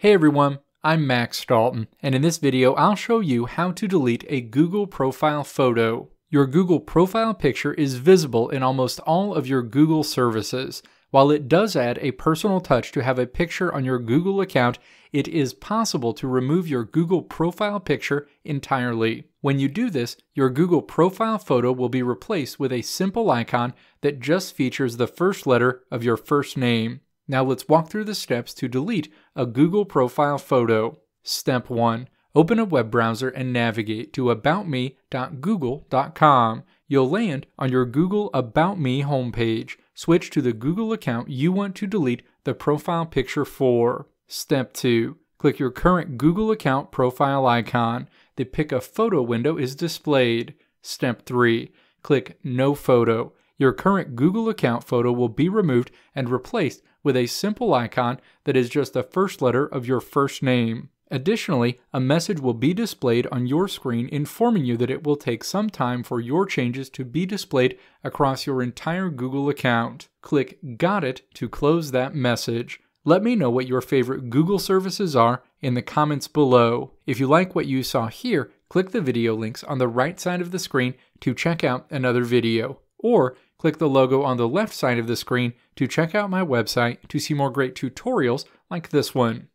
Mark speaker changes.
Speaker 1: Hey everyone, I'm Max Dalton, and in this video I'll show you how to delete a Google profile photo. Your Google profile picture is visible in almost all of your Google services. While it does add a personal touch to have a picture on your Google account, it is possible to remove your Google profile picture entirely. When you do this, your Google profile photo will be replaced with a simple icon that just features the first letter of your first name. Now let's walk through the steps to delete a Google profile photo. Step 1. Open a web browser and navigate to aboutme.google.com. You'll land on your Google About Me homepage. Switch to the Google account you want to delete the profile picture for. Step 2. Click your current Google account profile icon. The Pick a Photo window is displayed. Step 3. Click No Photo. Your current Google account photo will be removed and replaced with a simple icon that is just the first letter of your first name. Additionally, a message will be displayed on your screen informing you that it will take some time for your changes to be displayed across your entire Google account. Click Got It to close that message. Let me know what your favorite Google services are in the comments below. If you like what you saw here, click the video links on the right side of the screen to check out another video. Or click the logo on the left side of the screen to check out my website to see more great tutorials like this one.